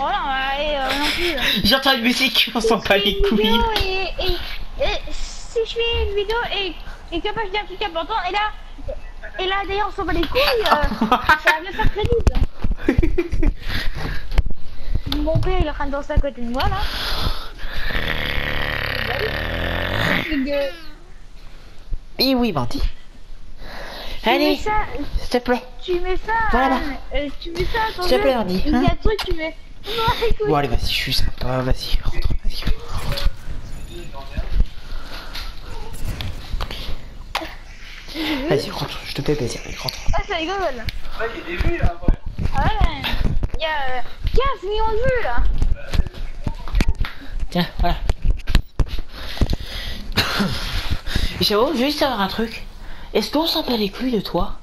Oh non, et, euh, non plus. J'entends une musique, on s'en bat les couilles. Et, et, et si je fais une vidéo et, et que je dis un truc important, et là, et là d'ailleurs on s'en bat les couilles, euh, ça va me faire crédit. Mon père il est en train de danser à côté de moi là. Et oui, mets Allez, s'il te plaît. tu mets ça, Voilà. euh, tu mets ça S'il te plaît, Andy, Il y a hein. un truc, tu mets. Bon, allez, vas-y, je suis sympa, vas-y, rentre, vas-y, rentre. Vas-y, rentre, je te fais plaisir, rentre. Ah, ça rigole. Ah, il y a des vues là. Ah ouais, il y a euh, 15 millions de vues là. Tiens, voilà. J'avoue, je veux juste savoir un truc. Est-ce qu'on s'en bat les couilles de toi?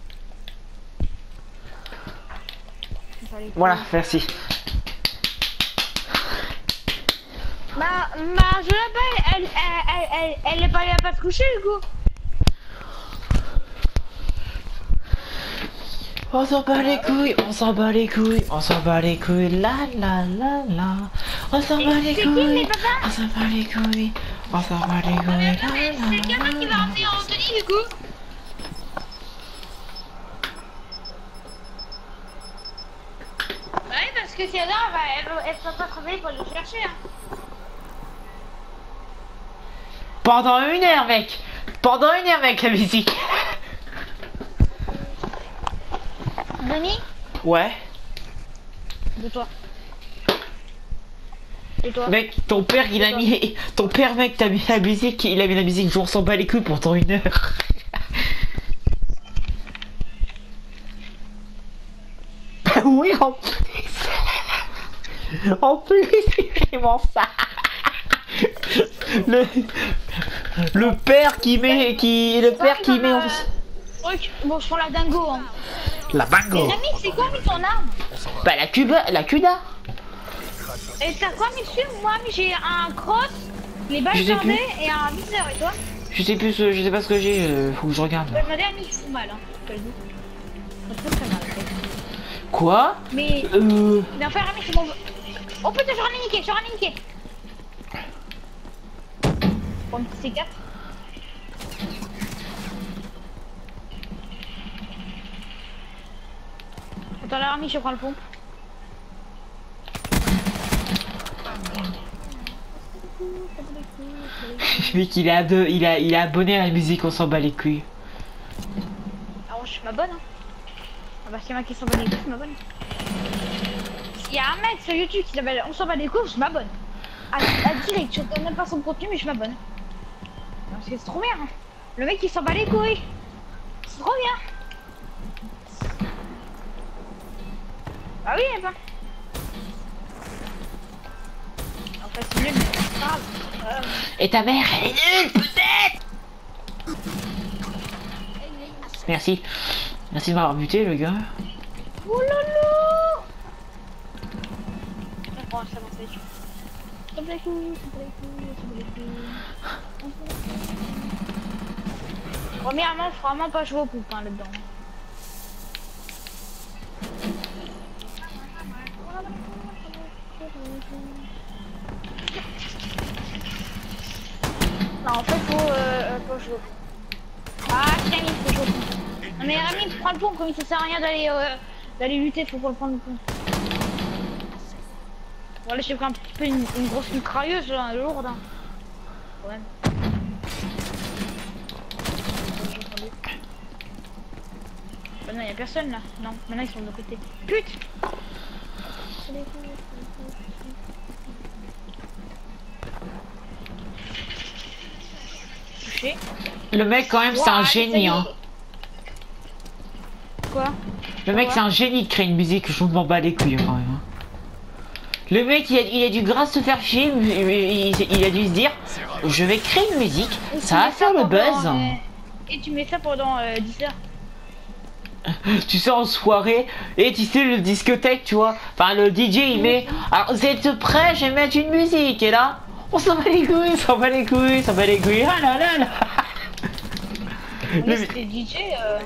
Voilà, merci. Bah, bah, je l'appelle, elle, elle, elle, elle, elle est pas, elle a pas se coucher du coup. On s'en bat les couilles, on s'en bat les couilles, on s'en bat les couilles, la la la la. On s'en bat les couilles, on s'en bat les couilles, on s'en bat les couilles, la C'est gamin qui va ramener Anthony du coup. Oui, parce que c'est là, bah, elle, elle peut pas travailler pour le chercher. Hein. Pendant une heure, mec Pendant une heure, mec, la musique Denis, Ouais de toi. Et toi Mec, ton père, il a mis... Ton père, mec, t'as mis la musique, il a mis la musique, je s'en bat les couilles pendant une heure. oui, en plus. En plus, c'est vraiment ça. Le, le père qui met... Qui, le père qui met... en- bon, je prends la dingo. Hein. La bango. Rémi, c'est quoi mis ton arme Bah, la cuba, la cuda. Et t'as quoi dessus Moi, j'ai un cross, les balles blindées et un viseur. Et toi Je sais plus, ce- je sais pas ce que j'ai, euh, faut que je regarde. Ouais, Ma dernière, fout mal, hein. Je te le dis. Très très mal. en fait. Quoi? Mais. Euh... Non, enfin, Rémi, c'est bon. Oh putain, j'aurais un niqué, j'aurais un niqué. Pour un petit C4. Attends, Rémi, je prends le pompe. Mec, il est, ado- il, a, il est abonné à la musique, on s'en bat les couilles. Ah, je m'abonne. Hein. Ah, bah, s'il y en a qui s'en bat les couilles, je m'abonne. S'il y a un mec sur YouTube qui s'appelle On s'en bat les couilles, je m'abonne. À, à direct, je donne même pas son contenu, mais je m'abonne. Parce que c'est trop bien. hein. Le mec, il s'en bat les couilles. C'est trop bien. Ah oui, eh ben. En fait, c'est nul, mais c'est pas grave. Euh, Et ta mère, elle est nulle, peut-être Merci. Merci de m'avoir buté, le gars. Oh lolo Bon, c'est bon, c'est sûr. Premièrement, vraiment pas jouer au poupes hein, là-dedans. Non, en fait, faut, euh, faut jouer au poupes. Ah, Camille, faut jouer. Non mais Rami, prends le pont, comme ça sert à rien d'aller euh, lutter, faut pas le prendre le pont. Voilà, j'ai pris un petit peu une, grosse mitrailleuse là, lourde. Hein. Quand non, y'a personne là. Non, maintenant ils sont de côté. Pute Touché. Le mec, quand même, c'est un génie, y hein. Quoi Le mec, c'est un génie de créer une musique, je m'en bats les couilles, quand même. hein. Le mec, il a, il a dû, grâce se faire chier, il, il- il a dû se dire, je vais créer une musique, ça va faire le buzz. euh, Et tu mets ça pendant euh, 10 heures. tu sais en soirée et tu sais le discothèque tu vois enfin le DJ il met alors vous êtes prêts je vais mettre une musique et là on s'en bat les couilles on s'en bat les couilles on s'en bat les couilles ah là là là Mais Le- c'était DJ, euh,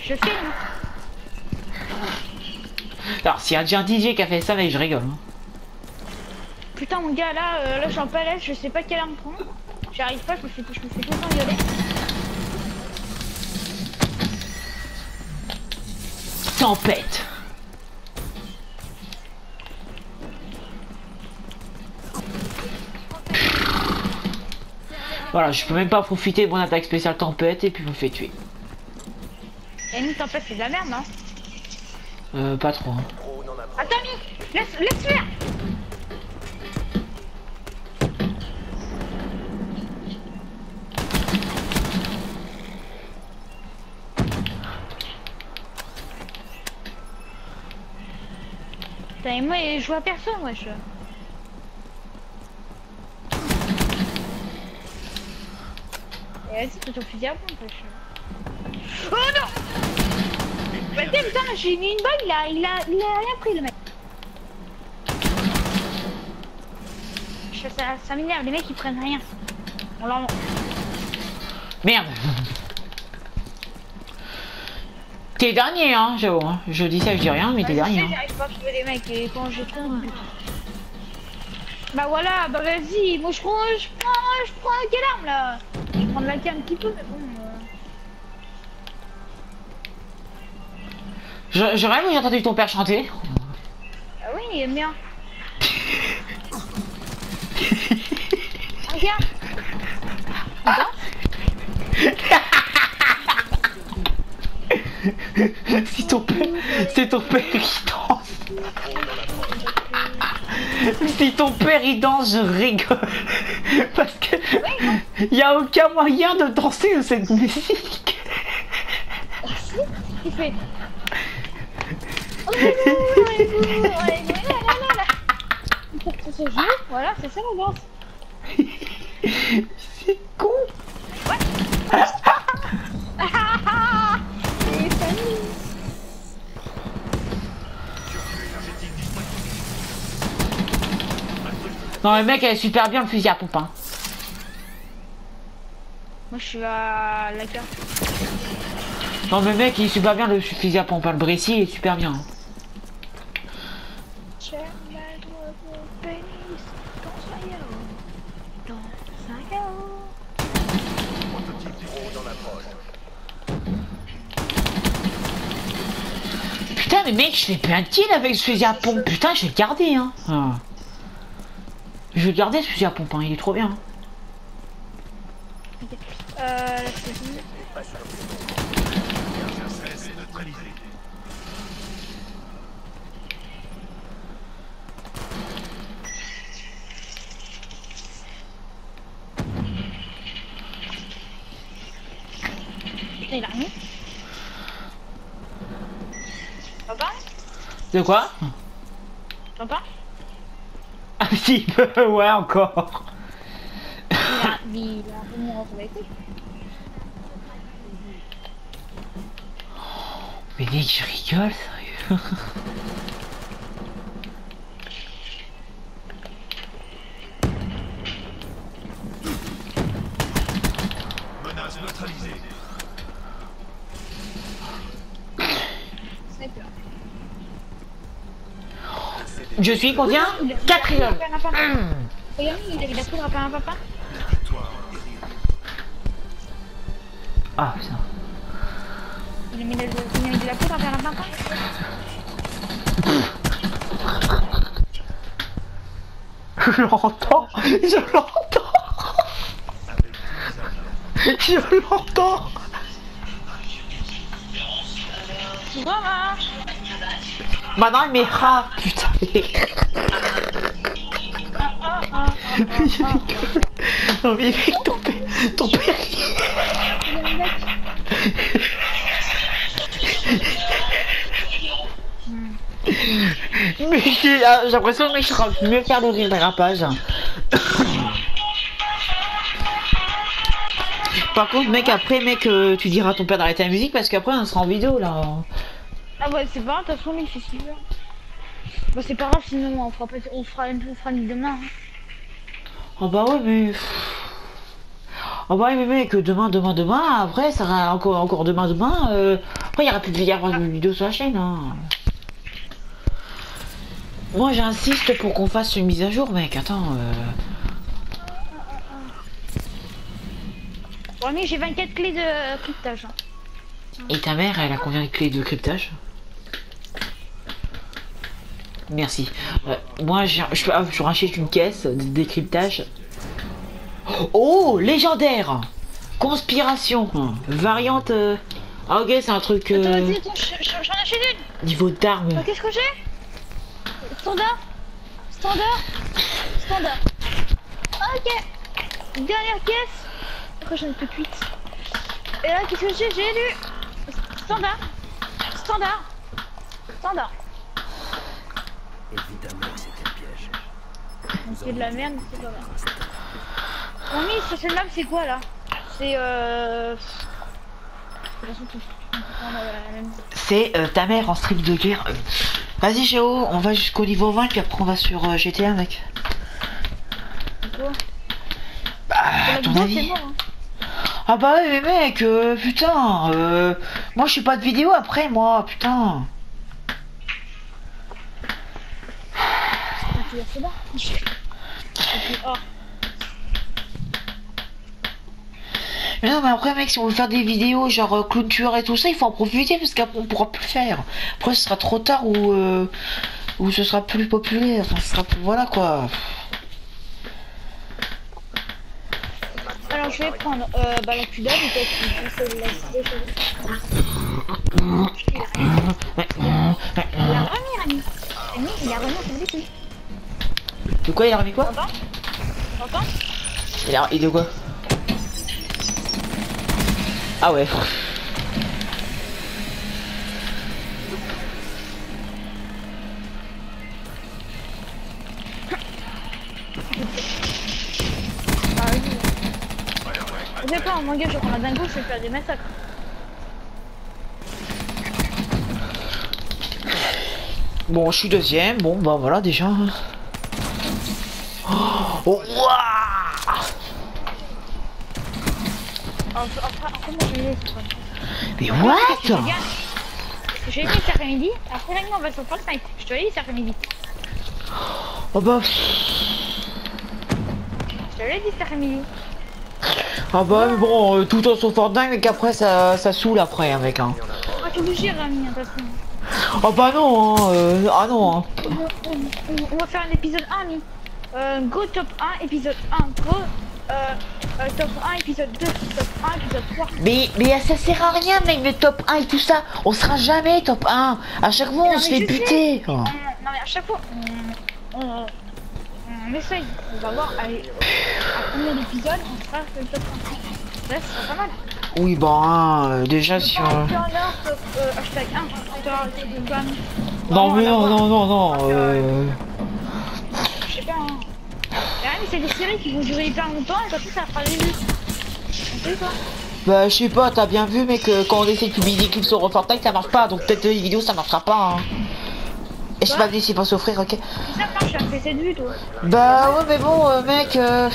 je filme. Alors, s'il y a déjà un DJ qui a fait ça, là, je rigole. hein. Putain, mon gars, là, euh, là, je suis en palette, je sais pas quelle arme prendre. J'arrive pas, je me fais, je me fais tout le temps violer. Tempête. Voilà, je peux même pas profiter de mon attaque spéciale tempête et puis me fait tuer. Et une tempête, c'est de la merde, non? Euh, pas trop. hein. Attends, Mick, laisse, laisse faire Putain, et moi, je vois personne, wesh. Et vas-y, tu ton fusil à pompe, wesh. Oh non Bah, putain, j'ai mis une balle, il a, il a, il a rien pris, le mec. Ça, ça m'énerve, les mecs, ils prennent rien. On leur... Merde. T'es dernier, hein, j'avoue. hein. Je dis ça, je dis rien, mais t'es Bah, je dernier. hein. J'arrive pas à trouver les mecs et quand j'ai trop. Bah voilà, bah vas-y, moi je prends, je prends, je prends quelle arme là Je vais prendre la cam un petit peu, mais bon. euh, Je, je rêve où j'ai entendu ton père chanter. Ah oui, il aime bien. Regarde. C'est ton père, c'est ton père qui danse. Si ton père il danse, je rigole. Parce que il y a aucun moyen de danser de cette musique. Il fait. Voilà, c'est ça la danse. C'est con. Et Non, le mec, elle est super bien le fusil à pompe. hein. Moi je suis à la carte. Non, mais mec, il est super bien le fusil à pompe. hein. Le Brécy, il est super bien. hein. Putain, mais mec, je fais plein de kills avec ce fusil à pompe. Putain, je vais le garder, hein. Ah. Je vais garder ce fusil à pompe, hein. il est trop bien. Euh, là, il a remis. De quoi? Un petit peu, ouais, encore. Il a, mec, je rigole, sérieux. Je suis combien Quatrième. il a pris un papa. Ah, putain. Il a mis de, il a mis de la poudre à faire un papa. Je l'entends Je l'entends Je l'entends il met ah, putain. Ah, ah, Mais je rigole. Non, mais mec, ton père. Ton père. mec. Mais j'ai euh, j'ai l'impression que mec, je suis mieux faire le dérapage. Par contre, mec, après, mec, euh, tu diras à ton père d'arrêter la musique parce qu'après, on sera en vidéo là. Ah ouais, c'est pas grave, de toute façon, il fait 6 heures. Bah, c'est pas grave, sinon on fera, pas, on fera, on fera une demain. hein. Oh bah ouais, mais. Oh bah ouais, mais mec, demain, demain, demain, après, ça sera encore, encore demain, demain. euh, Après, il y aura plus de de vidéos sur la chaîne. Hein. moi j'insiste pour qu'on fasse une mise à jour, mec. Attends. euh, mais j'ai 24 clés de cryptage. hein. Et ta mère, elle a combien de clés de cryptage? Merci. Euh, moi, j'ai- je ah, je rachète une caisse de décryptage. Oh, légendaire Conspiration Variante... euh, Ah ok, c'est un truc... Attends, euh, vas-y, attends, j'en achète une. niveau d'armes. Euh, Qu'est-ce que j'ai? Standard Standard Standard. Ok. Dernière caisse. Après j'en ai plus 8. Et là, qu'est-ce que j'ai? J'ai du standard. Standard. Standard. Évidemment que c'était un piège. C'est de la merde, mais c'est pas mal. Mamie, ce cette map c'est quoi là C'est euh... De toute façon, tout- tout- on a la même. C'est euh, ta mère en strip de guerre. Vas-y Géo, on va jusqu'au niveau 20 puis après on va sur euh, GTA mec. C'est quoi Bah, Pour à la ton vidéo, c'est avis mort. Hein. Ah bah ouais mais mec, euh, putain, euh, moi je suis pas de vidéo après moi, putain. Ah, tu l'as fait là Et puis, oh. Mais non mais après mec si on veut faire des vidéos genre euh, clown tueur et tout ça, il faut en profiter parce qu'après on pourra plus faire. Après ce sera trop tard ou euh, ou ce sera plus populaire, enfin ce sera plus... voilà quoi. Alors je vais prendre euh, la culotte et peut-être une c'est la Il a remis Rami. Rami, De quoi il a remis quoi T'entends Il a il de quoi Ah ouais. Je sais pas, mon gars, je prends la dingo, je vais faire des massacres. Bon je suis deuxième, bon bah voilà déjà. Oh, ouah Alors, je- après, après, moi, je vais laisser. Quoi. Mais what? J'ai dit cet après-midi, après Rami, on va sur Fortnite. Je te l'ai dit cet après-midi. Oh bah... Je te l'ai dit cet après-midi. Ah bah mais bon, euh, tout en sur Fortnite mais qu'après ça, ça saoule après hein, mec hein. Ah, t'es obligé, Rami, attention. Oh bah non hein, euh, ah non hein. On, on- on- on va faire un épisode 1, Rami. Euh, go top 1, épisode 1. Go euh, euh, top 1, épisode 2. Top 1, épisode 3. Mais, mais ça sert à rien mec le top 1 et tout ça, on sera jamais top 1. À chaque fois on Non, se fait buter. Oh. On- non mais à chaque fois, on, on, on essaye. On va voir allez, à combien d'épisodes on fera le top 1. Ça, ce sera pas mal. Oui bah hein, euh, déjà si on... Turner top hashtag 1. Turner top 1. Non mais non non non non. Je sais pas. Hein. Rien, mais c'est des séries qui vont durer hyper longtemps et comme ça, ça fera vues. Bah je sais pas, t'as bien vu mec que quand on essaie de publier des clips sur Fortnite ça marche pas donc peut-être les vidéos ça marchera pas hein. Et je sais pas dit c'est pas s'offrir ok. Si ça marche, vue, toi. Bah ouais mais bon euh, mec euh...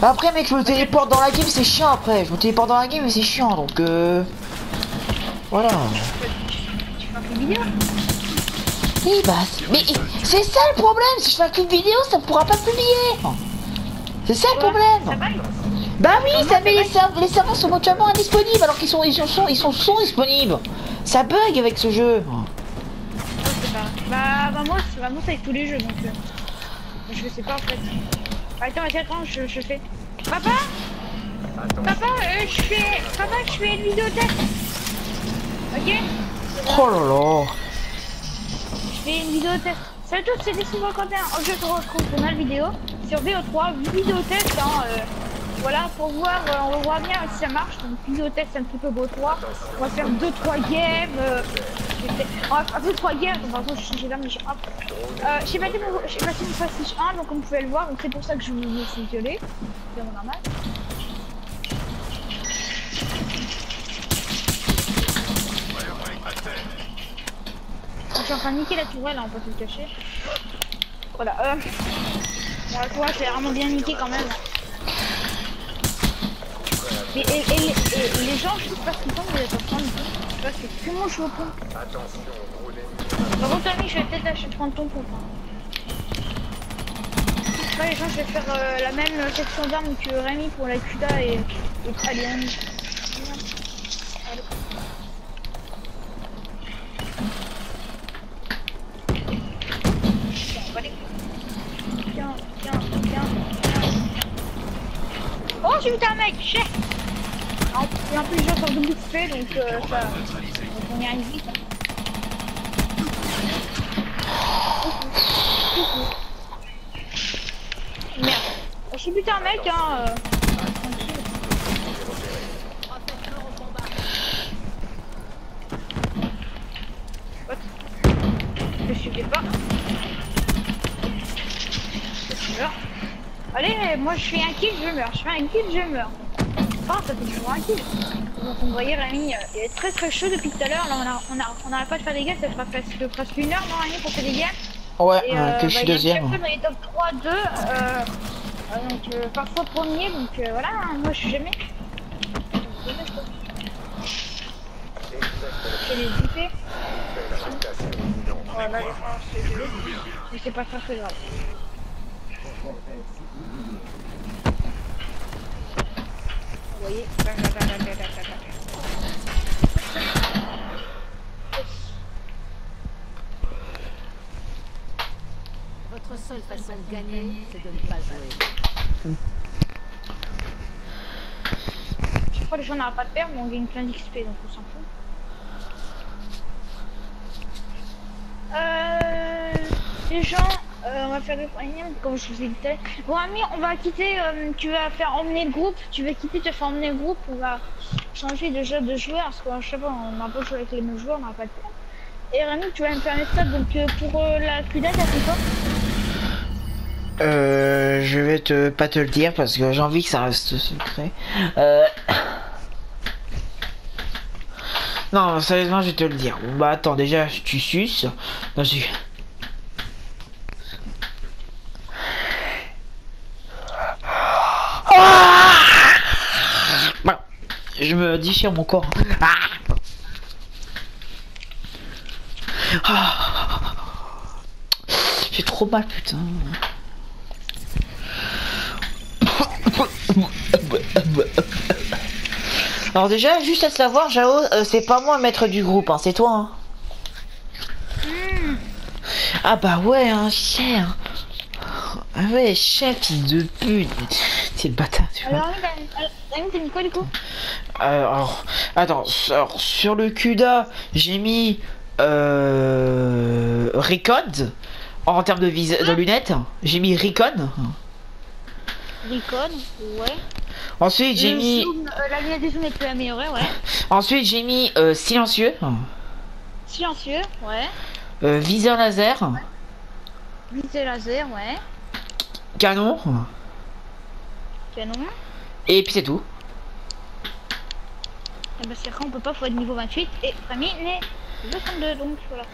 Après mec je me téléporte dans la game c'est chiant après Je me téléporte dans la game mais c'est chiant donc euh... Voilà Tu fais. Oui bah c'est- mais c'est ça le problème Si je fais un clip vidéo ça pourra pas publier C'est ça le problème Bah oui ça met les, serv- les serveurs sont mutuellement indisponibles alors qu'ils sont ils sont, sont- ils sont, sont disponibles Ça bug avec ce jeu. Bah, bah moi, c'est vraiment ça avec tous les jeux, donc euh, je sais pas en fait. Attends, attends, attends, je, je fais. Papa? Papa, euh, je fais. Papa, je fais une vidéo test. Ok? Oh là là Je fais une vidéo test. Salut à tous, c'est Décision Quentin. Je te retrouve pour ma vidéo sur VO3, vidéo test. Hein, euh, voilà, pour voir, euh, on voit bien si ça marche. Donc, vidéo test un petit peu beau 3. On va faire 2-3 games. Euh, je on va faire 2-3 games. Donc, par contre, j'ai là, j'ai hop. Euh, j'ai passé mon, Prestige 1, donc comme vous pouvez le voir. Donc, c'est pour ça que je me suis violé. C'est normal. Suis en train de niquer la tourelle, hein, on peut tout cacher. Voilà, euh... La tourelle, c'est vraiment bien niqué quand même. Et, et, et, et les gens, je sais pas ce qu'ils font, ils sont en train de pas, c'est comment je au pont. Par contre, Tommy, je vais peut-être lâcher prendre ton pont. hein. Après, les gens, je vais faire euh, la même section d'armes que Rémi pour la CUDA et, et Alien. Mec, chef et en plus, gens sont double XP, donc euh, ça... Donc on y arrive vite. hein. Merde. Je suis buté un mec, hein. euh. What? Je suivais pas. Je meurs. Allez, moi je fais un kill, je meurs. Je fais un kill, je meurs. Ah, ça fait toujours un kill. Donc vous voyez, Rémi, euh, il est très très chaud depuis tout à l'heure. Là, on a, on a, on n'arrête pas de faire des games. Ça fera presque, presque une heure, non, Rémi, pour faire des games. Ouais, Et, euh, que je suis bah, deuxième. dans les top 3, 2, euh, euh, donc euh, parfois premier, donc euh, voilà, hein, moi je suis jamais. J'ai les IP. Voilà, les France, c'est c'est pas très très grave. Voyez Votre seule façon de gagner, c'est de ne pas jouer. Je crois que les gens n'arrêtent pas de perdre, mais on gagne plein d'XP, donc on s'en fout. Euh, les gens, on va faire le premier, comme je vous ai dit. Bon, ami, on va quitter. euh, tu vas faire emmener le groupe. Tu vas quitter, tu vas faire emmener le groupe. On va changer de jeu de joueur parce que je sais pas, on a un peu joué avec les mêmes joueurs, on n'a pas de temps. Et Rémi, tu vas me faire un stade. Donc euh, pour euh, la CUDA, t'as fait quoi? Euh, je vais te pas te le dire parce que j'ai envie que ça reste secret. Euh... Non, sérieusement, je vais te le dire. Bah attends, déjà, tu suces. Non, je... Ah Bah, je me déchire mon corps. Ah Ah J'ai trop mal, putain. Alors déjà, juste à savoir, Jao, euh, c'est pas moi maître du groupe, hein, c'est toi. hein. Ah bah ouais, hein, cher. Ah ouais, chef, fils de pute. C'est le bâtard, tu vois. Alors, t'as mis quoi du coup Euh, alors, attends, alors, sur le CUDA, j'ai mis euh, Recon en termes de, vis de lunettes. J'ai mis Recon. Recon, ouais. Ensuite, j'ai mis, zoom, euh, la lunette de zoom est plus améliorée, ouais. ensuite j'ai mis euh, silencieux, Silencieux, ouais. euh, viseur laser, Visée laser, ouais. canon, Canon. Et puis c'est tout. Et bah c'est vrai, on peut pas, faut être niveau 28. Et Rémi n'est que 32, donc voilà.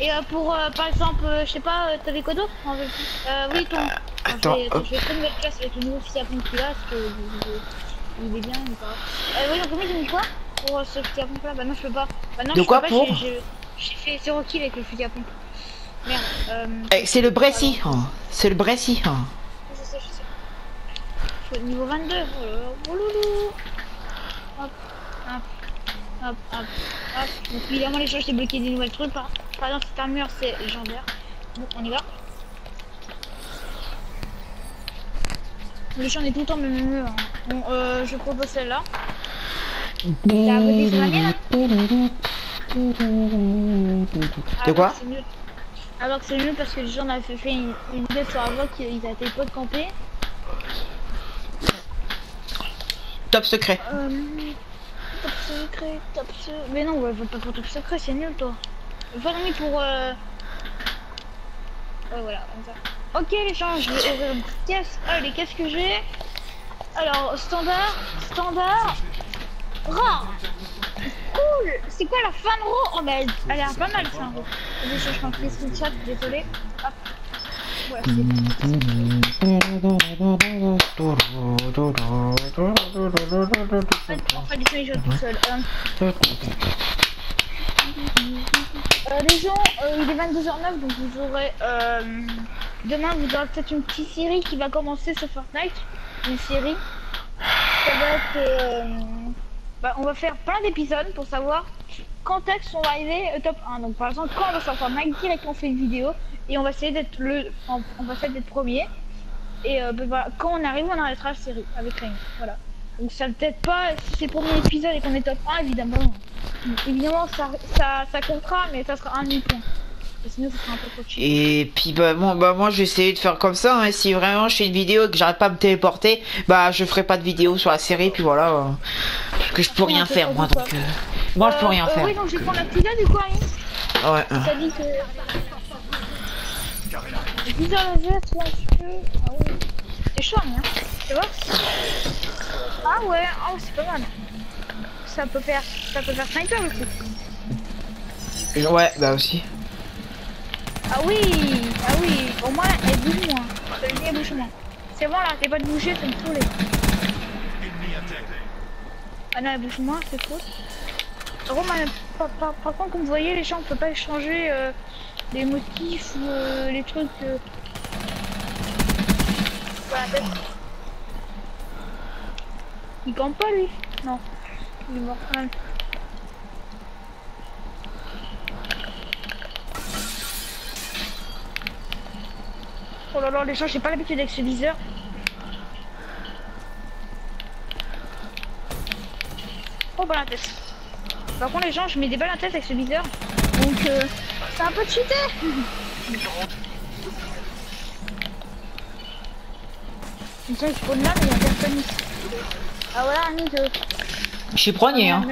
Et euh, pour, euh, par exemple, euh, je sais pas, euh, t'avais quoi d'autre? En fait euh, Oui, ton... attends, je vais, hop. je vais prendre votre classe avec le nouveau fusil à pompe qu'il a, parce que je- il est bien, il paraît. Euh, oui, donc t'as mis quoi? Pour euh, ce fusil à pompe là Bah non, je peux pas. Bah non, De je quoi peux pas, pour? j'ai- fait 0 kill avec le fusil à pompe. Merde, euh... Eh, C'est le Bressi, hein. c'est le Bressi. hein. Je sais, je sais. Faut être niveau 22. Oh là là. Oh loulou. Hop, hop, hop, hop, hop. Donc évidemment les gens j'ai bloqué des nouvelles trucs. Par, par exemple cette armure c'est légendaire. Bon on y va. Les gens on est tout le temps même mieux. Hein. Bon euh, je propose celle-là. T'as voté sur la mienne hein De quoi Alors, c'est mieux. Alors que c'est mieux parce que les gens avaient fait une, une vidéo sur Avoc, ils étaient pas de camper. Top secret. Euh, top secret, top secret. Mais non, ouais, va pas pour top secret, c'est nul toi. Va remis pour. Euh... Voilà, comme ça. Ok, les gens, je vais. Allez, qu'est-ce que j'ai Alors, standard, standard, rare. Cool C'est quoi la fin de roue Oh, bah, elle, a pas mal, fin de roue. Je cherche un petit désolé. Euh, les gens, euh, il est 22h09, donc vous aurez euh, demain vous aurez peut-être une petite série qui va commencer sur Fortnite. Une série. Bah, on va faire plein d'épisodes pour savoir quand qu'on va arriver au top 1. Donc par exemple, quand on va sur Fortnite, direct on fait une vidéo et on va essayer d'être le. On on va essayer d'être premier. Et euh, bah, voilà, quand on arrive, on arrêtera la série avec Rain. Voilà. Donc ça peut-être pas si c'est le premier épisode et qu'on est top 1, évidemment. Évidemment, ça, ça, ça comptera, mais ça sera un demi-point. Sinon, ça sera un peu trop chiant. Et puis bah, bon, bah moi je vais essayer de faire comme ça. hein. Si vraiment je fais une vidéo et que j'arrête pas de me téléporter, bah je ferai pas de vidéo sur la série. Puis voilà. euh, que je peux rien faire moi donc. euh, moi je peux rien euh, faire. Oui, donc je vais prendre la petite du coup, Aïe. Ouais. Ça dit que. 10 heures la veste, ouais, un petit peu. Ah oui. C'est chaud, hein. Tu vois Ah ouais, oh, c'est pas mal. Ça peut faire, ça peut faire sniper aussi. Ouais, bah aussi. Ah oui, ah oui, au moins elle bouge moins. Dire elle bouge moins. C'est bon là, t'es pas de bouger, ça me terre. Ah non, elle bouge moins, c'est cool. Par par, contre, comme vous voyez, les gens, on peut pas échanger euh, les motifs ou euh, les trucs. Euh... Peut-être. Il campe pas lui? Non. Il est mort quand même. Oh là là, les gens, j'ai pas l'habitude avec ce viseur. Oh, bah la tête. Par contre, les gens, je mets des balles à la tête avec ce viseur. Donc, euh, c'est un peu cheaté. Tiens, je spawn là, mais il y a personne ici. Ah voilà, un de. Je suis premier hein.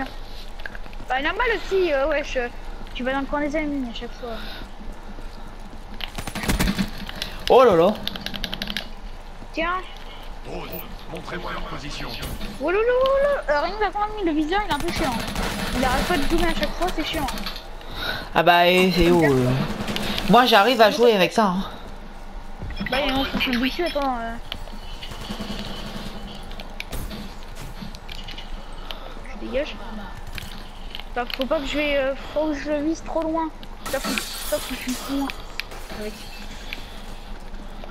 Bah, normal aussi, euh, wesh. euh, Tu vas dans le coin des ennemis à chaque fois. Oh là là. Tiens. Drone, montrez-moi leur position. Oh là là là. Euh, rien la grande le viseur, il est un peu chiant. Il arrête pas de zoomer à chaque fois, c'est chiant. Ah bah et c'est où euh. Moi j'arrive à jouer avec ça. hein. Bah, et on se fait dessus, attends. Euh... Je dégage. Attends, faut pas que je vais. euh, faut que je vise trop loin. Là, faut, que je trop loin. Avec.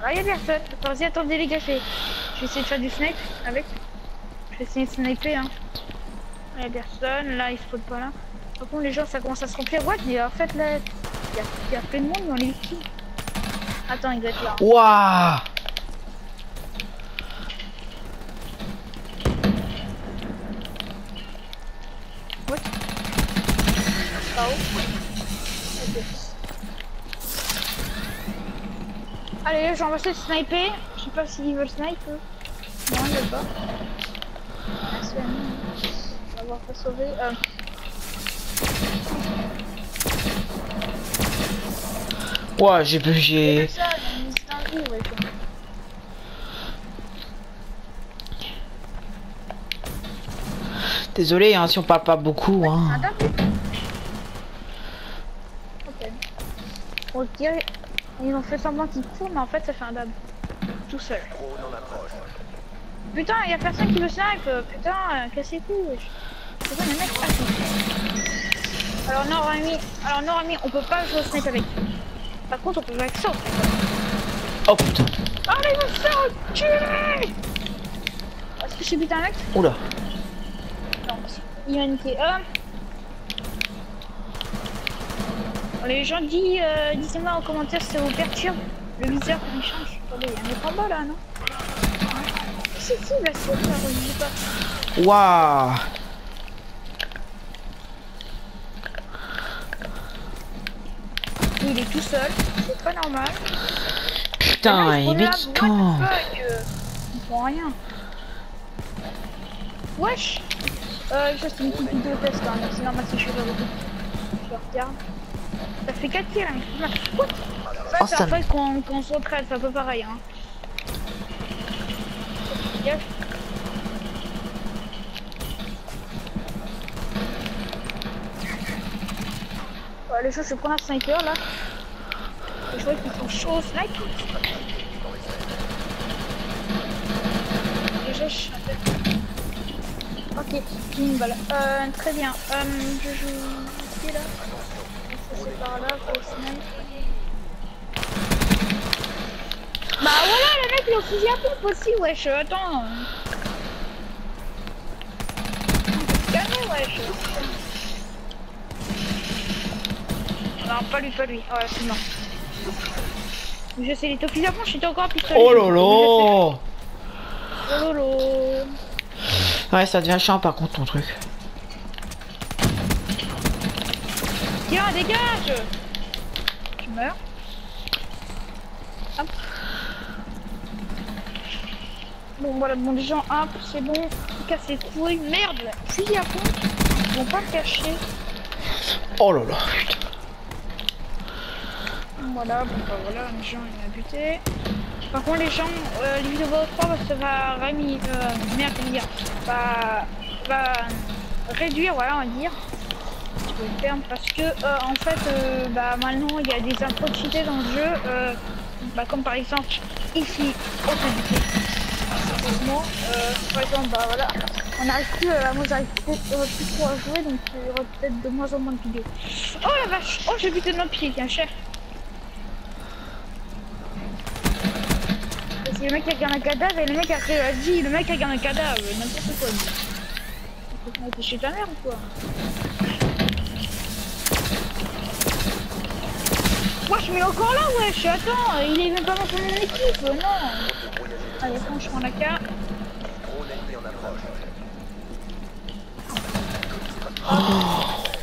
Ah, y'a personne. Vas-y, attendez les gars, je vais, je vais essayer de faire du snipe avec. Je vais essayer de sniper, hein. Ah, y'a personne. Là, il se pas là. Par contre, les gens, ça commence à se remplir. What Mais en fait, là, il y a, il y a plein de monde dans les victimes. Attends, il doit être là. Waouh. Allez, je vais essayer sniper. Je sais pas s'ils veulent sniper. Non, ils pas. On va voir pas sauver. Euh, Ouah, j'ai j'ai ouais. désolé hein, si on parle pas beaucoup Un hein. dab Ok. On dirait. Ils ont fait semblant qu'ils courent, mais en fait, ça fait un dab. Tout seul. Putain, y a personne qui veut snipe. euh, Putain, euh, Ah. Alors non, Rami, alors non, Rami, on peut pas jouer au snipe avec. Par contre, on peut jouer avec ça. Oh putain. Allez, va se faire enculer Est-ce que j'ai buté un mec Oula. Non, il m'a niqué. Euh... Les gens disent, euh, dites-moi en commentaire si ça vous perturbe le viseur il change. Attendez, il y a un bas là, non? Si, si, là, c'est ça, je pas. Waouh. Il est tout seul, c'est pas normal. Putain, Et là, il euh, Ils font rien. Wesh Euh, ça c'est une petite vidéo test, hein, c'est normal si je suis revenu. Je regarde. Ça fait 4 kills, hein. What Ça, Oh, c'est fait qu'on se retraite, c'est un peu pareil, hein. Gaffe. Les choses, je prendre un sniper là. Je vois qu'ils sont chauds au snipe. Déjà, je suis Ok. Euh, très bien. Euh, je joue ici là. C'est par là pour le snipe. puis au fusil à pompe aussi, wesh, attends. Wesh? Non, pas lui, pas lui. Ouais, c'est non. Je sais, fusil à pompe, je suis encore à pistolet. Oh là là Oh là là. Ouais, ça devient chiant par contre ton truc. Tiens, dégage Tu meurs. Hop. Bon, voilà, bon, les gens, hop, c'est bon. Casse les couilles. Merde, fusil à pompe. Ils vont pas le cacher. Oh là là. Voilà, bon, bah voilà, les gens, il a buté. Par contre, les gens, euh, les vidéos 3, ça va Rémi, euh, va, va réduire, voilà, on va dire. Parce que, euh, en fait, euh, bah, maintenant, il y a des intros cheatés dans le jeu, euh, bah, comme par exemple, ici, au. Heureusement, euh, par exemple, bah voilà, on n'arrive plus, euh, moi plus, euh, plus trop à jouer, donc il y aura peut-être de moins en moins de vidéos. Oh la vache, oh j'ai buté notre pied, tiens, cher. Parce que le mec qui regarde un cadavre et le mec après a dit le mec qui regarde un cadavre, n'importe quoi. T'es chez ta mère ou quoi Wesh mais encore là wesh, attends, il est même pas dans son équipe, non Allez, franchement la carte.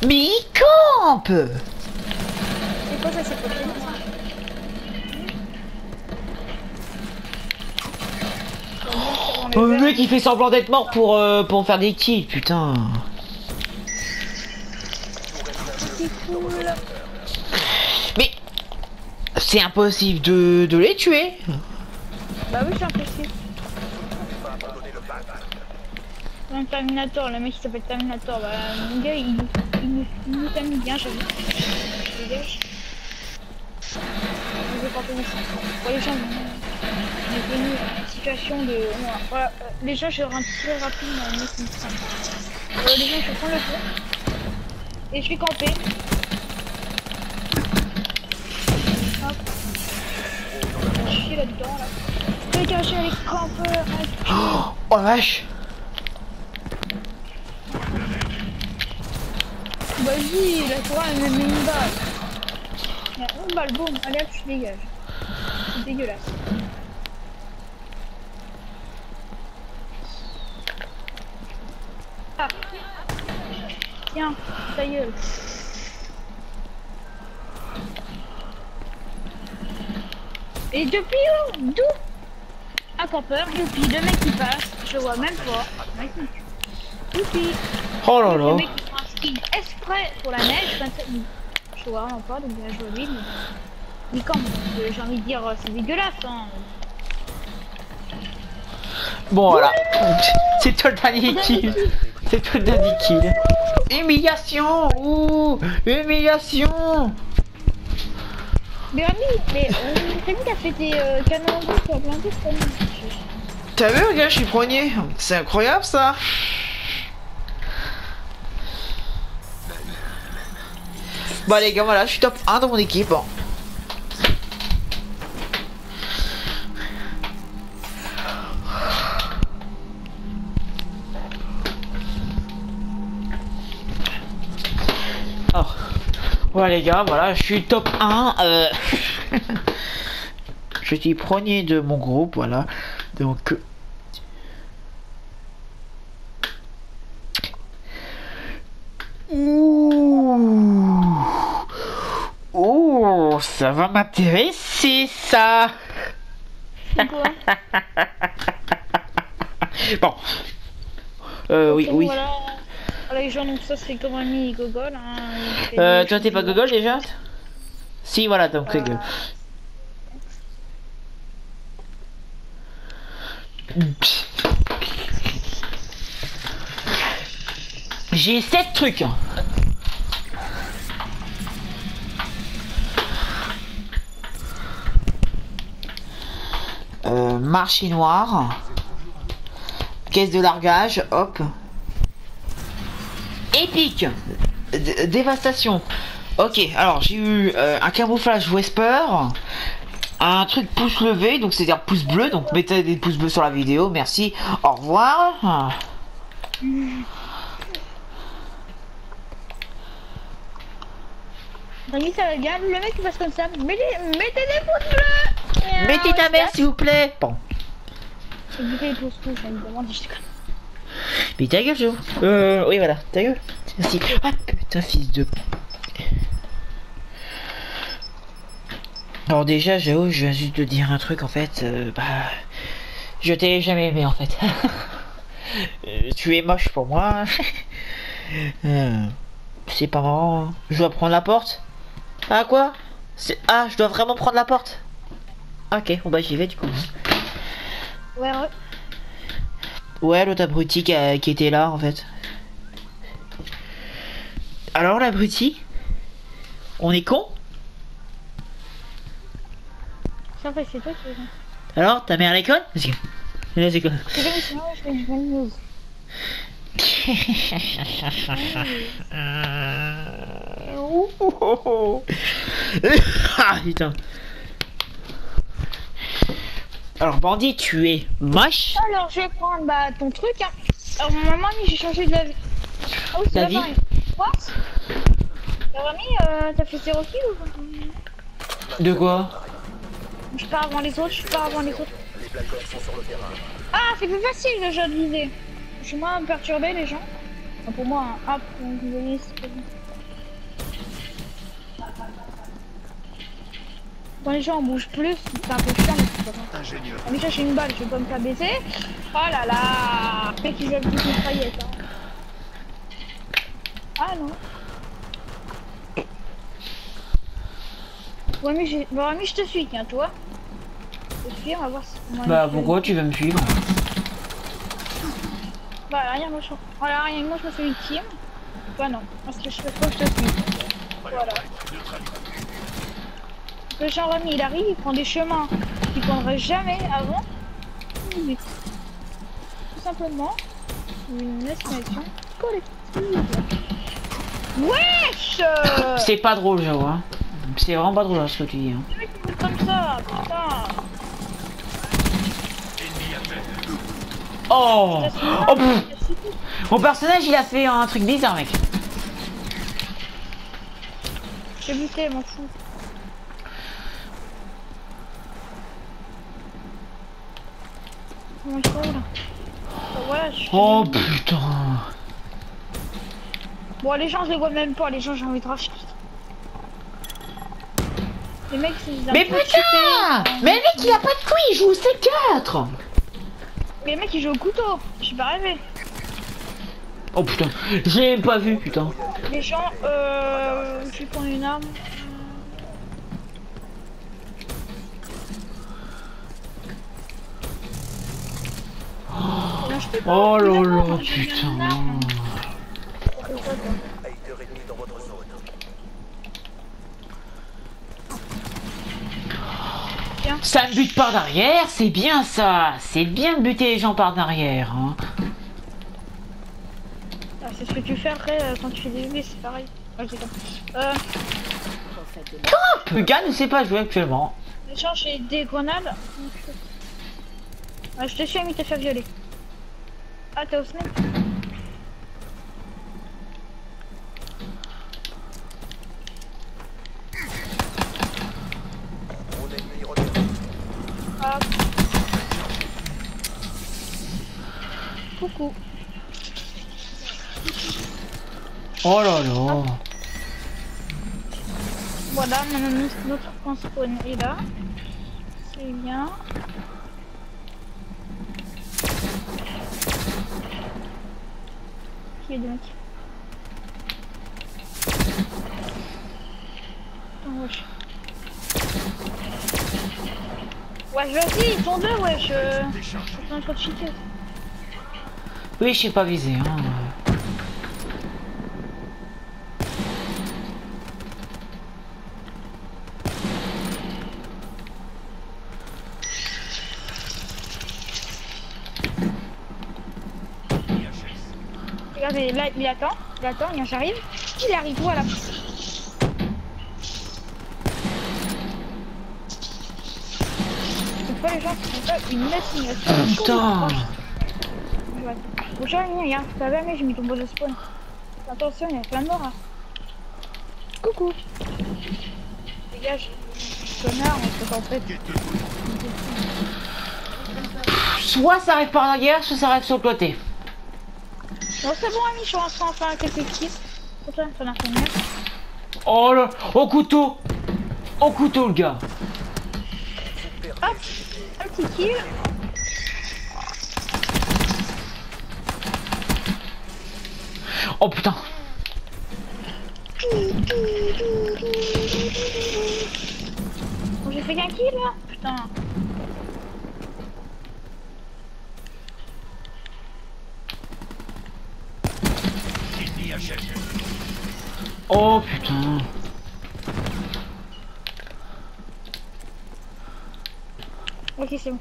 Mais il campe C'est quoi ça, c'est pas bien ça Oh, le mec il fait semblant d'être mort pour, euh, pour faire des kills, putain. Cool. Mais c'est impossible de, de les tuer. Bah oui, c'est impossible. Un Terminator, le mec qui s'appelle Terminator, bah mon gars il, il, il nous termine bien, j'avoue. Dégage. Je vais pas. Pour les gens, on est situation de. Voilà, les gens, je vais rentrer très rapide dans le. Euh, les gens, je prendre le pont. Et je vais camper. Hop. Je suis là-dedans, là. Dégagez les campeurs. Oh la vache Vas-y, la toi elle me met une balle. Une balle, boum, allez hop, tu dégages. C'est dégueulasse. Ah. Tiens, ta gueule. Et depuis où D'où Un campeur, youpi, le mec qui passe, je vois même pas. Tue. Youpi Oh là le là mec qui prend un skin exprès pour la neige, je vois vraiment pas, donc bien joué lui, mais... Mais quand même, j'ai envie de dire, euh, c'est dégueulasse, hein. Bon voilà C'est toi le dernier C'est toi le dernier kill Humiliation Ouh Humiliation Mais Rémi, mais euh, Rémi qui a fait des euh, canons en plein de Rémi. T'as vu regarde je suis premier C'est incroyable ça Bon les gars voilà je suis top 1 dans mon équipe Oh. Voilà les gars, voilà, je suis top 1. euh, je suis premier de mon groupe, voilà. Donc. euh, Ouh. Oh, ça va m'intéresser ça. C'est quoi? Bon. Euh, oui, oui. Voilà. Les gens, donc ça c'est comme Rémi et Gogol. Hein, Euh, toi t'es pas. Google déjà Si, voilà, donc c'est que. J'ai 7 trucs. Euh, marché noir. Caisse de largage, hop. Épique. D- dévastation. Ok, alors j'ai eu euh, un camouflage Wesper. un truc pouce levé, donc c'est-à-dire pouce bleu, donc mettez des pouces bleus sur la vidéo, merci, au revoir. Rémi, ça. Le mec qui passe comme ça. Mettez, mettez des pouces bleus Mettez ta mère s'il vous plaît. Bon. J'ai les pouces bleus, ça me demande, je te. Mais ta gueule, Joe. Euh, oui, voilà, ta gueule. Merci. Ah putain, fils de. Alors déjà, Jao, je viens juste de dire un truc en fait. euh, bah, je t'ai jamais aimé en fait. Euh, tu es moche pour moi. Euh, C'est pas marrant. hein. Je dois prendre la porte. Ah quoi? Ah, je dois vraiment prendre la porte. Ok, bon bah j'y vais du coup. Ouais, ouais. Ouais, l'autre abruti qui, a- qui était là en fait. Alors l'abruti On est con? C'est toi qui es Alors, ta mère à l'école Parce que- Là, c'est quoi? C'est comme si moi, je fais une bonne news. Euh, ouh, ouh, ouh, ouh. Ah putain. Alors bandit, tu es moche. Alors, je vais prendre bah, ton truc. Hein. Alors, maman, j'ai changé de la vie. Ah oui, c'est la vie. Quoi? Alors, Rémi, euh, t'as fait zéro kill ou pas? De quoi? Je pars avant les autres, je pars avant les autres. Ah, c'est plus facile le jeu de viser. Je suis moins perturbé les gens. Enfin, pour moi, hein. ah, pour vous voyez, c'est Quand les gens bougent plus, c'est un peu chiant, mais c'est pas grave. Ingénieur. Chercher une balle, je vais pas me faire baiser. Oh là là il joue avec une mitraillette. Hein. Ah non. Ouais mais. Bon Rémi je te suis tiens toi. Je te suis, on va voir si... Bah fait. pourquoi tu veux me suivre? Bah rien moi je... Voilà rien moi je me fais une team. Bah non, parce que je fais trop que je te suis. Voilà. Le Jean-Rémi il arrive, il prend des chemins qu'il prendrait jamais avant. Tout simplement une estimation collective. Wesh C'est pas drôle, Jao. Hein. C'est vraiment pas drôle hein, ce que tu dis. Hein. Comme ça, putain. Oh Oh pff. Mon personnage il a fait un truc bizarre, mec. J'ai buté, m'en fous. Comment là je Oh putain. Bon, les gens, je les vois même pas, les gens, j'ai envie de racheter. Les mecs, c'est des Mais putain cheatés. Mais le mec il a pas de couilles, il joue au C4 Mais les mecs, ils jouent au couteau. Je suis pas rêvé. Oh putain, j'ai pas vu putain. Les gens, euh. Je vais prendre une arme. Oh là là, putain. Ça me bute par derrière, c'est bien ça. C'est bien de buter les gens par derrière. Hein. Ah, c'est ce que tu fais après euh, quand tu fais des c'est pareil. Ouais. Euh, Le gars ne sait pas jouer actuellement. les gens, j'ai des grenades. Ah, je te suis, ami, t'as fait violer. Ah, t'es au Mon repéré. Hop. Coucou. Oh là là. Voilà, maintenant notre point spawn est là. C'est bien. Est donc Attends, wesh. Ils sont deux, wesh. Ils sont en train de cheater. Oui, je sais pas viser. Hein. Regardez, là, il attend. Il attend, il j'arrive. Il arrive, voilà. pas les gens qui font pas une messine. Putain. Bonjour Amine, regarde, t'as jamais j'ai mis ton beau de spawn. Attention, il y a plein de morts. hein. Coucou. Dégage. Connard, on se concentrer. Soit ça arrive par l'arrière, soit ça arrive sur le côté. Bon, c'est bon, Ami, je suis rentré enfin à quelques kills. Pour toi, t'en as combien Oh là Au couteau Au couteau le gars Hop, un petit kill. Oh putain j'ai fait qu'un kill là Putain. Oh putain Ok, c'est bon.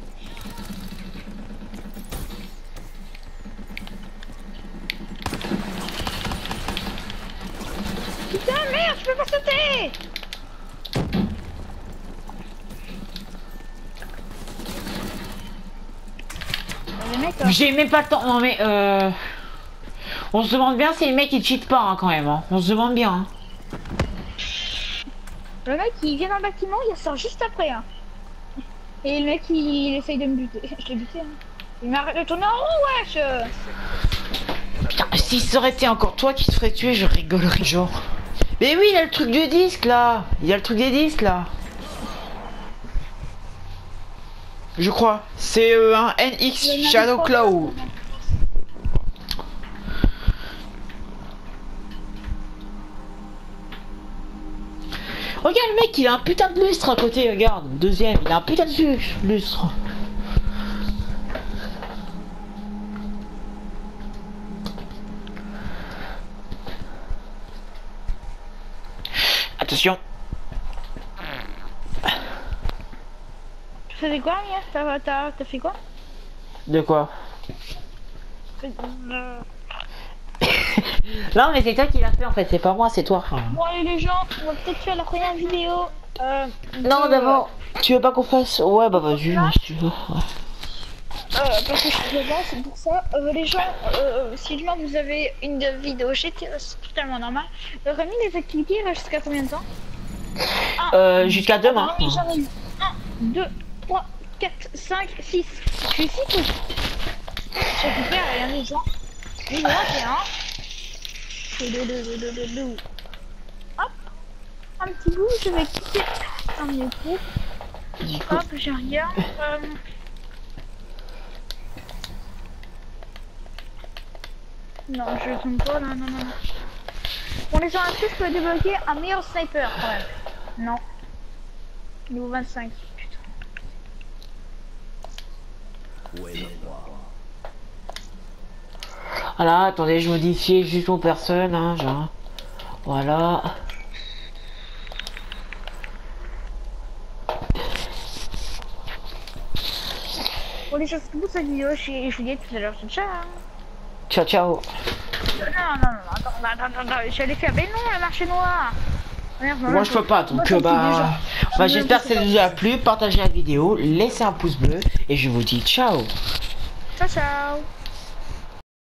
Putain, merde, je peux pas sauter Ah, mecs, euh, J'ai même pas le temps. Non mais euh... On se demande bien si les mecs ils cheatent pas hein, quand même. hein. On se demande bien. hein. le mec il vient dans le bâtiment, il sort juste après. Hein. Et le mec il, il essaye de me buter. Je l'ai buté. Hein. Il m'arrête de tourner en rond, wesh Putain, si ça aurait été encore toi qui te ferais tuer, je rigolerais genre. Mais oui, il y a le truc du disque là. Il y a le truc des disques là. Je crois. C'est euh, un NX Shadow Claw. Regarde le mec, il a un putain de lustre à côté, regarde. Deuxième, il a un putain de lu- lustre. Attention. Tu faisais quoi, Mia? T'as fait quoi? De quoi? Euh, Non mais c'est toi qui l'as fait en fait, c'est pas moi, c'est toi. Bon allez les gens, on va peut-être faire la première vidéo. Euh, Non de- d'abord, tu veux pas qu'on fasse Ouais bah vas-y, si tu veux. ouais. Euh, parce que je suis dedans, c'est pour ça. Euh, les gens, euh, si demain vous avez une vidéo GT, c'est totalement normal. Euh, Rémi, les activités, jusqu'à combien de temps Euh, jusqu'à demain. Ah, J'en ai 1, 2, 3, 4, 5, 6. Je suis 6 ou J'ai récupéré rien des gens. Là, c'est un. Deux, deux, deux, deux, deux, deux. Hop. Un petit bout, je vais quitter un micro. Hop, je regarde. Euh... Non, je tombe pas là, non, non, non. Pour les gens inscrits, je peux débloquer un meilleur sniper quand même. Non. Niveau 25, putain. Voilà, attendez, je modifie juste mon personne, hein, genre. Voilà. Pour les qui pour cette vidéo, je, je vous dis tout à l'heure, ça. Hein. Ciao ciao. Non, non, non, non, attends, attends, attends, je suis allé faire. Mais non, le marché noir. Merde, Moi je peux pas, donc Moi, bah, bah j'espère que ça vous a plu, partagez la vidéo, laissez un pouce bleu et je vous dis ciao. Ciao, ciao.